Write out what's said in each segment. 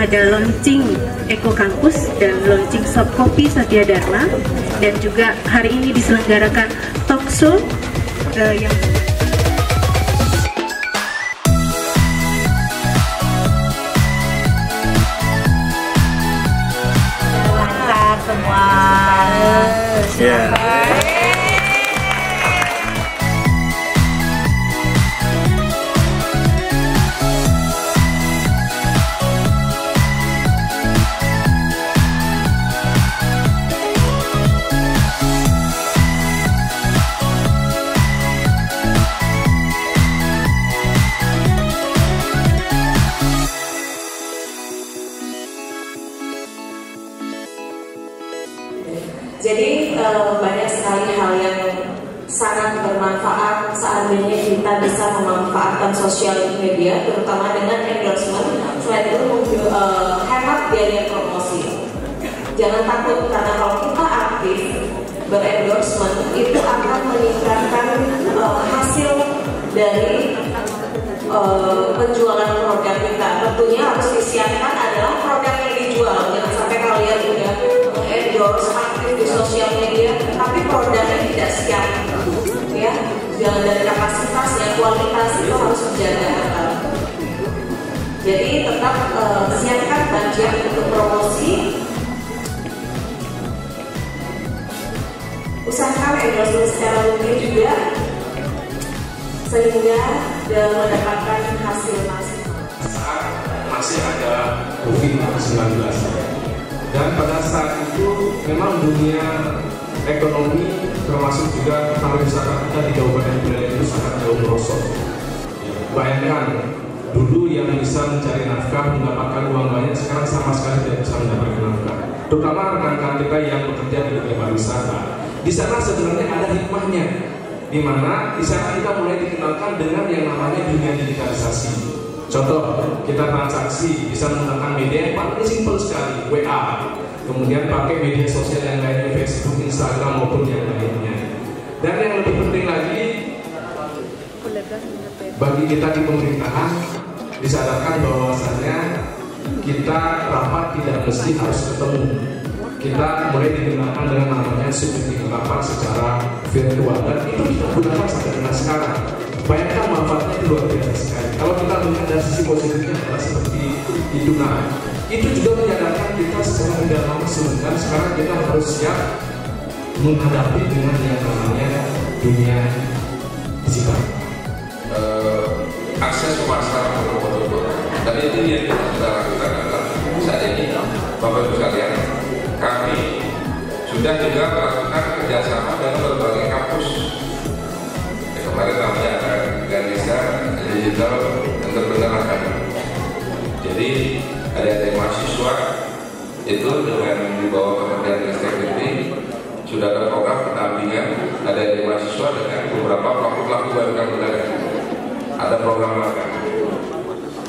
ada launching Eko Kampus dan launching Shop Kopi Satya Dharma dan juga hari ini diselenggarakan talk show uh, yang semua. Yeah. Uh, banyak sekali hal yang sangat bermanfaat seandainya kita bisa memanfaatkan sosial media terutama dengan endorsement selain itu uh, hemat biaya promosi. Jangan takut karena kalau kita aktif berendorsement itu akan meningkatkan uh, hasil dari uh, penjualan produk kita. Tentunya siap ya. Jangan dari kapasitasnya kualitas itu harus dijaga. Jadi tetap uh, siapkan budget untuk promosi. Usahakan endorsement secara rutin juga sehingga dalam mendapatkan hasil maksimal. Saat masih ada COVID-19. Dan pada saat itu memang dunia ekonomi termasuk juga pariwisata kita di Kabupaten Buleleng itu sangat jauh merosot. Bayangkan dulu yang bisa mencari nafkah mendapatkan uang banyak sekarang sama sekali tidak bisa mendapatkan nafkah. Terutama rekan-rekan kita yang bekerja di dunia pariwisata. Di sana sebenarnya ada hikmahnya, di mana di sana kita mulai dikenalkan dengan yang namanya dunia digitalisasi. Contoh, kita transaksi bisa menggunakan media yang paling simpel sekali, WA. Kemudian pakai media sosial yang Facebook, Instagram maupun yang lainnya. Dan yang lebih penting lagi, bagi kita di pemerintahan disadarkan bahwasannya kita rapat tidak mesti harus ketemu. Kita mulai digunakan dengan namanya subjektif rapat secara virtual dan itu kita gunakan sampai dengan sekarang. Bayangkan manfaatnya luar biasa sekali. Kalau kita melihat dari sisi positifnya adalah seperti itu nah, itu juga menyadarkan kita secara tidak langsung dan sekarang kita harus siap menghadapi dengan yang namanya dunia digital. Uh, akses pasar produk-produk dan itu yang kita sudah lakukan adalah saat ini Bapak Ibu sekalian kami sudah juga melakukan kerjasama dengan berbagai kampus. Ya, kemarin namanya ada Ganesha Digital Entrepreneur Academy jadi ada yang mahasiswa itu dengan di bawah Kementerian Ristek sudah ada program pendampingan ada yang mahasiswa dengan beberapa pelaku-pelaku UMKM pedagang ada program magang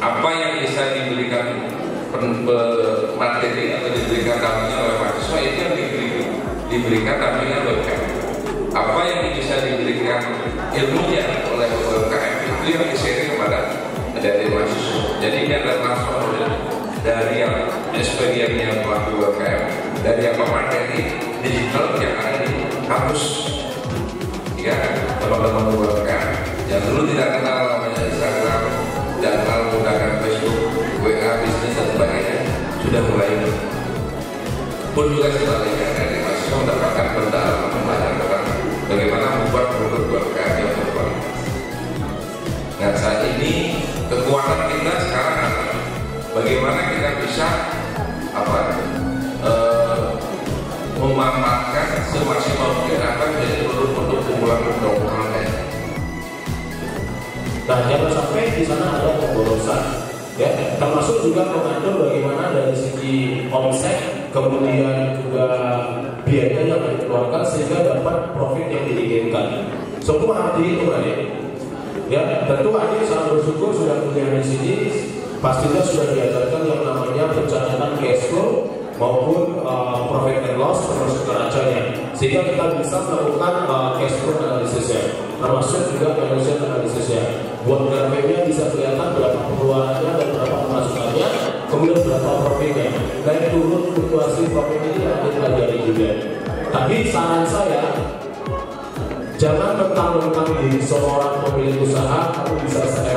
apa yang bisa diberikan materi atau diberikan dampingan oleh mahasiswa itu yang diberi, diberikan dampingan UMKM apa yang bisa diberikan ilmunya oleh UMKM itu yang di kepada dari mahasiswa. Jadi ini ada transfer dari yang experience-nya pelaku UMKM juga sebaliknya dari mahasiswa mendapatkan pendalaman pembelajaran bagaimana membuat produk UMKM yang berkualitas nah saat ini kekuatan kita sekarang adalah bagaimana kita bisa apa uh, memanfaatkan semaksimal mungkin apa menjadi produk-produk unggulan lain. Nah, jangan sampai di sana ada pemborosan. Ya, termasuk juga mengatur bagaimana dari segi omset, kemudian juga biaya yang dikeluarkan sehingga dapat profit yang diinginkan. Semua harus dihitung ya. Ya, tentu Adi sangat bersyukur sudah kuliah di sini. Pastinya sudah diajarkan yang namanya pencatatan cash flow maupun uh, profit and loss termasuk neracanya sehingga kita bisa melakukan uh, cash flow analisisnya termasuk juga financial analisisnya buat grafiknya bisa kelihatan naik turun fluktuasi profit ini harus dipelajari juga. Tapi saran saya jangan mentang-mentang di seorang pemilik usaha kamu bisa selesaikan